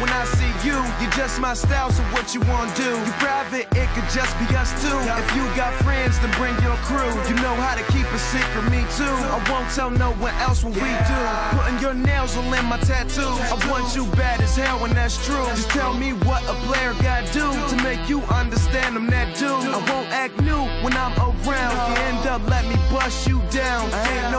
when I see you. you're just my style, so what you wanna do? You private, it could just be us two. If you got friends, then bring your crew. You know how to keep a secret, me too. I won't tell no one else what we do. Putting your nails all in my tattoos. I want you bad as hell, and that's true. Just tell me what a player gotta do to make you understand I'm that dude. I won't act new when I'm around. If you end up, let me bust you down. I ain't no